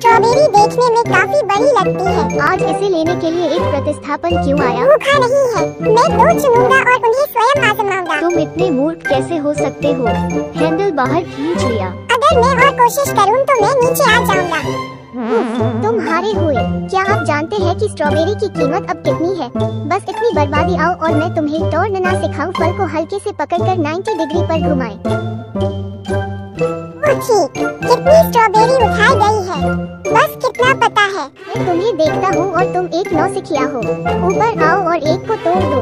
Strawberry देखने में काफ़ी बड़ी लगती है। आज इसे लेने के लिए एक प्रतिस्थापन क्यों आया? भूखा नहीं है। मैं दो चुनूँगा और उन्हें स्वयं आजमाऊँगा। तुम इतने मूर्ख कैसे हो सकते हो? हैंडल बाहर खींच लिया। अगर मैं और कोशिश करूँ तो मैं नीचे आ जाऊँगा। तुम हारे हुए। क्या आप जानते हैं कि स्ट्रॉबेरी की कीमत अब कितनी है? बस इतनी बर्बादी आओ और मैं तुम्हें तोड़ना सिखाऊं फल को हल्के से पकड़कर 90 डिग्री पर घुमाएँ। ठीक कितनी स्ट्रॉबेरी उठाई गई है। बस कितना पता है। मैं तुम्हें देखता हूँ और तुम एक नौ सिखिया हो। ऊपर आओ और एक को तोड़ दो।